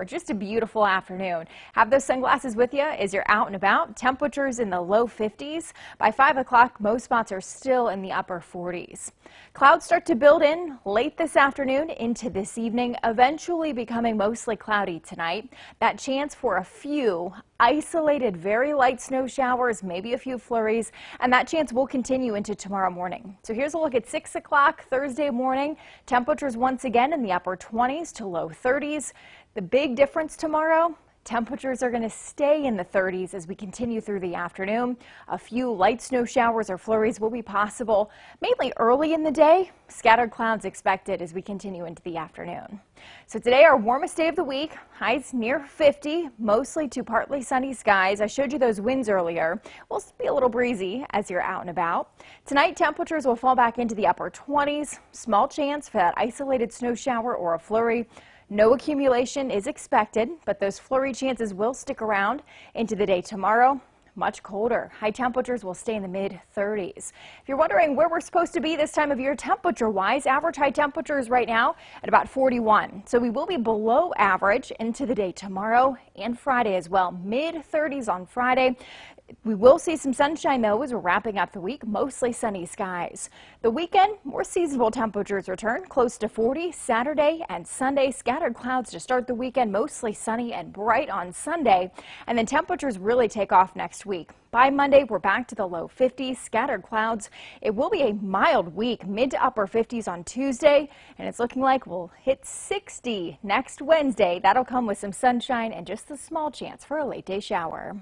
Or just a beautiful afternoon. Have those sunglasses with you as you're out and about. Temperatures in the low 50s. By 5 o'clock, most spots are still in the upper 40s. Clouds start to build in late this afternoon into this evening, eventually becoming mostly cloudy tonight. That chance for a few isolated, very light snow showers, maybe a few flurries, and that chance will continue into tomorrow morning. So here's a look at 6 o'clock Thursday morning. Temperatures once again in the upper 20s to low 30s. The big difference tomorrow, Temperatures are going to stay in the 30s as we continue through the afternoon. A few light snow showers or flurries will be possible, mainly early in the day. Scattered clouds expected as we continue into the afternoon. So today, our warmest day of the week, highs near 50, mostly to partly sunny skies. I showed you those winds earlier. Will be a little breezy as you're out and about. Tonight, temperatures will fall back into the upper 20s. Small chance for that isolated snow shower or a flurry. No accumulation is expected, but those flurry chances will stick around into the day tomorrow. Much colder. High temperatures will stay in the mid 30s. If you're wondering where we're supposed to be this time of year temperature wise, average high temperatures right now at about 41. So we will be below average into the day tomorrow and Friday as well. Mid 30s on Friday. We will see some sunshine though as we're wrapping up the week, mostly sunny skies. The weekend, more seasonable temperatures return, close to 40 Saturday and Sunday. Scattered clouds to start the weekend, mostly sunny and bright on Sunday. And then temperatures really take off week. By Monday, we're back to the low 50s, scattered clouds. It will be a mild week, mid to upper 50s on Tuesday, and it's looking like we'll hit 60 next Wednesday. That'll come with some sunshine and just a small chance for a late day shower.